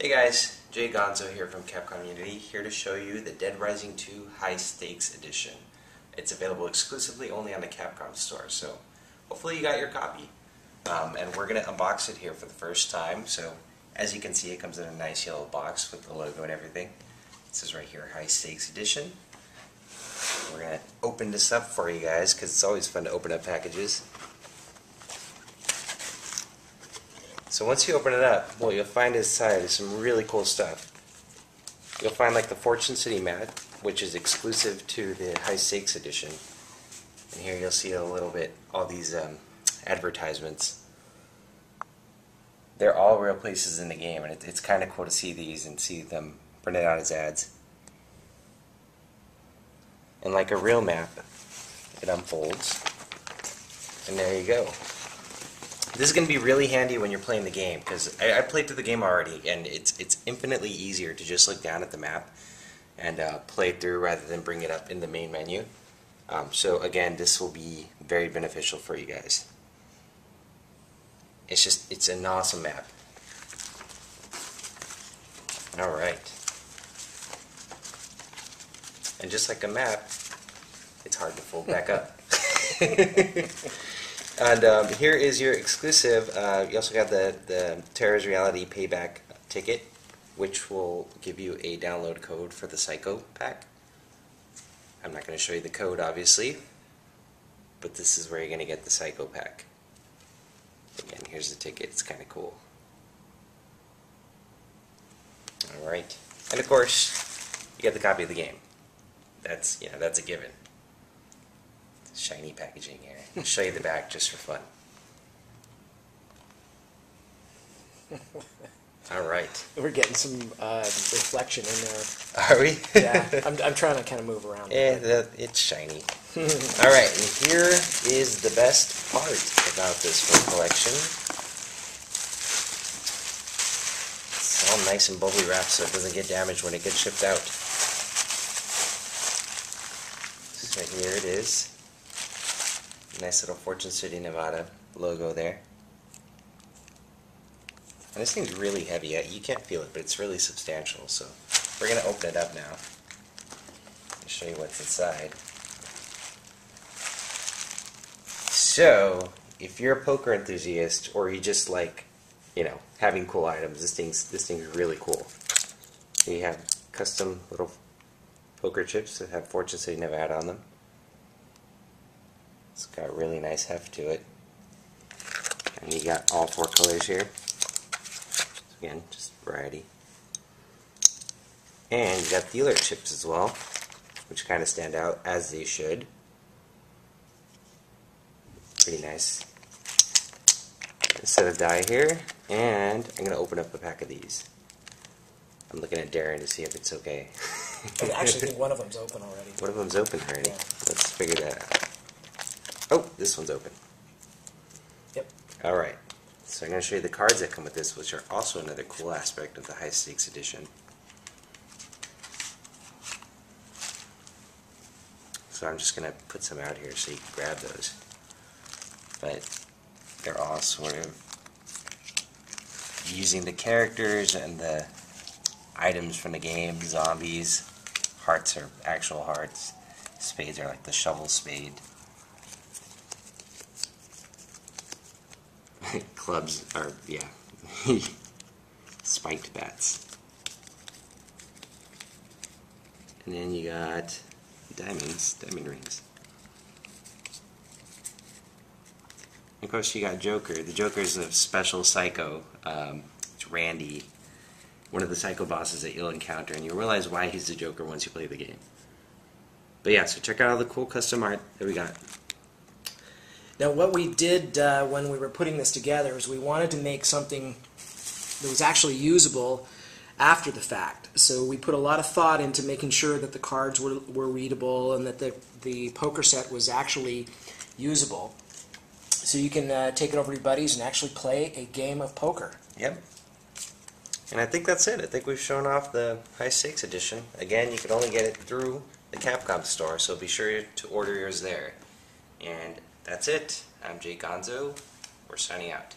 Hey guys, Jay Gonzo here from Capcom Unity, here to show you the Dead Rising 2 High Stakes Edition. It's available exclusively only on the Capcom store, so hopefully you got your copy. Um, and we're going to unbox it here for the first time, so as you can see it comes in a nice yellow box with the logo and everything. It says right here High Stakes Edition. We're going to open this up for you guys because it's always fun to open up packages. So once you open it up, what you'll find inside is some really cool stuff. You'll find like the Fortune City mat, which is exclusive to the High Stakes edition. And here you'll see a little bit all these um, advertisements. They're all real places in the game, and it, it's kind of cool to see these and see them printed out as ads. And like a real map, it unfolds. And there you go. This is going to be really handy when you're playing the game because I, I, played through the game already and it's it's infinitely easier to just look down at the map and uh, play through rather than bring it up in the main menu. Um, so again, this will be very beneficial for you guys. It's just, it's an awesome map. Alright. And just like a map, it's hard to fold back up. And um, here is your exclusive. Uh, you also got the, the Terror's Reality Payback ticket, which will give you a download code for the Psycho pack. I'm not going to show you the code, obviously, but this is where you're going to get the Psycho pack. Again, here's the ticket. It's kind of cool. Alright. And of course, you get the copy of the game. That's, you know, that's a given shiny packaging here. I'll show you the back just for fun. All right. We're getting some uh, reflection in there. Are we? yeah, I'm, I'm trying to kind of move around. Yeah, the, it's shiny. all right, and here is the best part about this whole collection. It's all nice and bubbly wrapped so it doesn't get damaged when it gets shipped out. So here it is. Nice little Fortune City, Nevada logo there. And this thing's really heavy. You can't feel it, but it's really substantial. So we're going to open it up now and show you what's inside. So, if you're a poker enthusiast or you just like, you know, having cool items, this thing's this thing's really cool. You have custom little poker chips that have Fortune City, Nevada on them. It's got a really nice heft to it. And you got all four colors here. So again, just variety. And you got dealer chips as well, which kind of stand out as they should. Pretty nice. A set of die here, and I'm going to open up a pack of these. I'm looking at Darren to see if it's okay. I actually think one of them's open already. One of them's open already. Yeah. Let's figure that out. Oh, this one's open. Yep. Alright, so I'm going to show you the cards that come with this, which are also another cool aspect of the High Stakes Edition. So I'm just going to put some out here so you can grab those. But they're all sort of using the characters and the items from the game, zombies, hearts are actual hearts, spades are like the shovel spade. clubs are, yeah, spiked bats. And then you got diamonds, diamond rings. of course, you got Joker. The Joker is a special psycho. Um, it's Randy, one of the psycho bosses that you'll encounter, and you'll realize why he's the Joker once you play the game. But yeah, so check out all the cool custom art that we got. Now, what we did uh, when we were putting this together is we wanted to make something that was actually usable after the fact. So we put a lot of thought into making sure that the cards were, were readable and that the, the poker set was actually usable. So you can uh, take it over to your buddies and actually play a game of poker. Yep. And I think that's it. I think we've shown off the high stakes edition. Again, you can only get it through the Capcom store, so be sure to order yours there. And that's it. I'm Jay Gonzo. We're signing out.